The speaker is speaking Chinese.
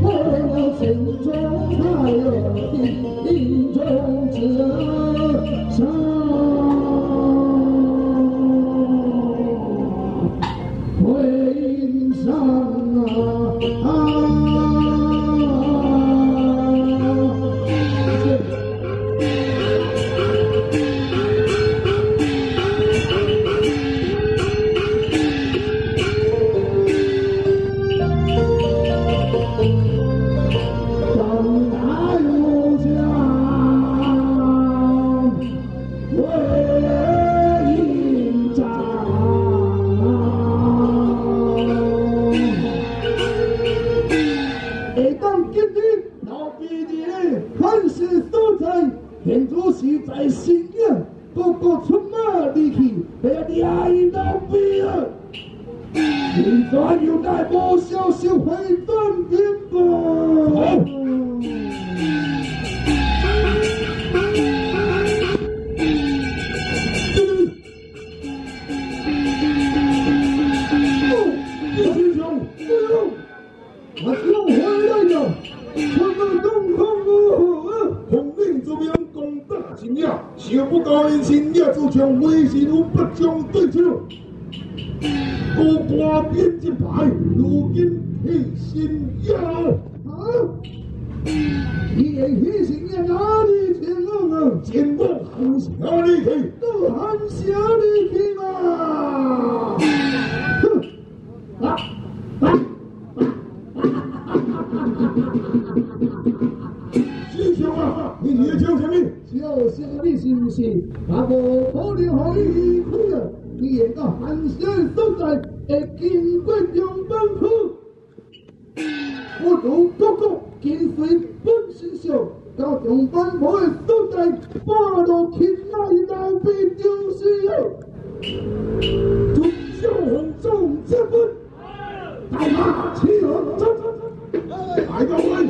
我心中才有定，营中之上。回上啊！老弟的汉室所在，现主席在新营，不过出马离去，被抓伊老逼啊！现在又带无消息回转想不到因秦亚就将威胁如不将对手，孤寡边一排，如今替新亚啊！你的血性在哪里去了？见过汉下里去，都喊下里去嘛！哼！啊啊！师是不是？那个可能可以去了，你演个寒山所在，会经过中本区。我同哥哥跟随本师兄到中本区的所在，把路天来老兵就是了。中小红中这分，大马骑鹅，走走走！大家问，